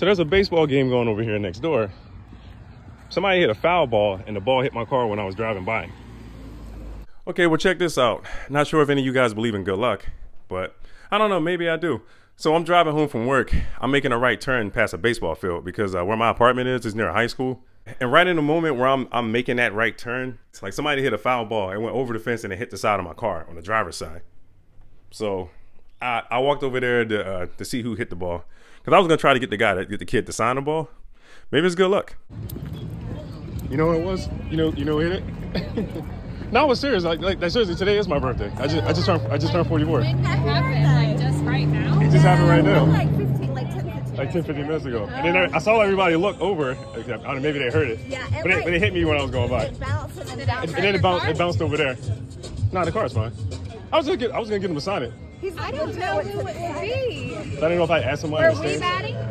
So there's a baseball game going over here next door. Somebody hit a foul ball and the ball hit my car when I was driving by. Okay, well check this out. Not sure if any of you guys believe in good luck, but I don't know, maybe I do. So I'm driving home from work. I'm making a right turn past a baseball field because uh, where my apartment is is near a high school. And right in the moment where I'm, I'm making that right turn, it's like somebody hit a foul ball. It went over the fence and it hit the side of my car on the driver's side. So I, I walked over there to, uh, to see who hit the ball because I was gonna try to get the guy to get the kid to sign the ball. Maybe it's good luck. You know what it was? You know, you know who hit it? no, I was serious. Like, like, like, seriously, today is my birthday. I just, I just turned, I just turned 44. When that happened, like just right now. It just happened right now. Like 15, like 10, 15 like 10, 15 minutes ago. And then I, I saw everybody look over. Except, I don't know, maybe they heard it. Yeah, it but, it, like- but it hit me when I was going by. It bounced and then it bounced. And, and then it bounced, it bounced over there. Nah, the car's fine. I was gonna get, I was gonna get him to sign it. He's I don't know who it would be. I don't know if I asked somebody Were on the we batting?